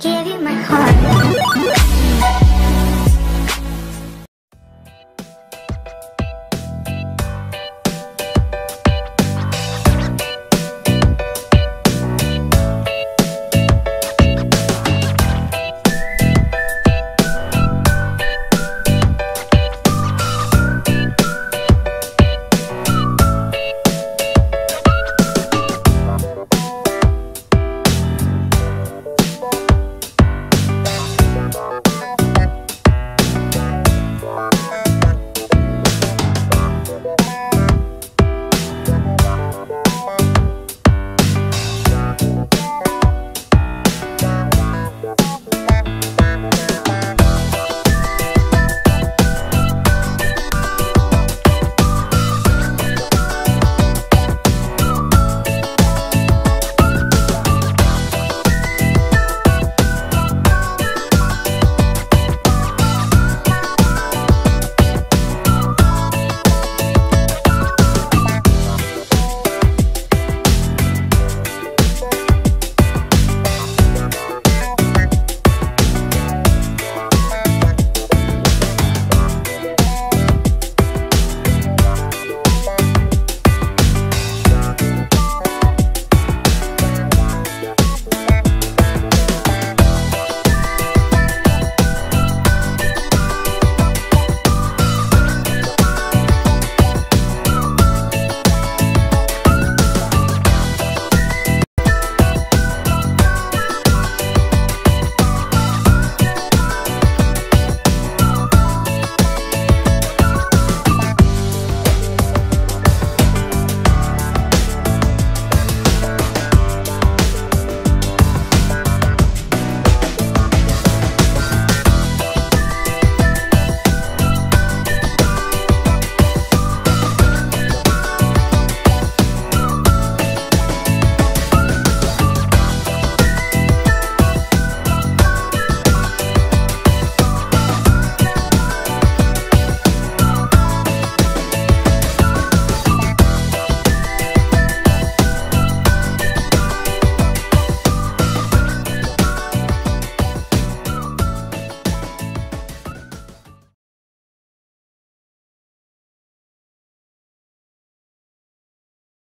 Give you my heart.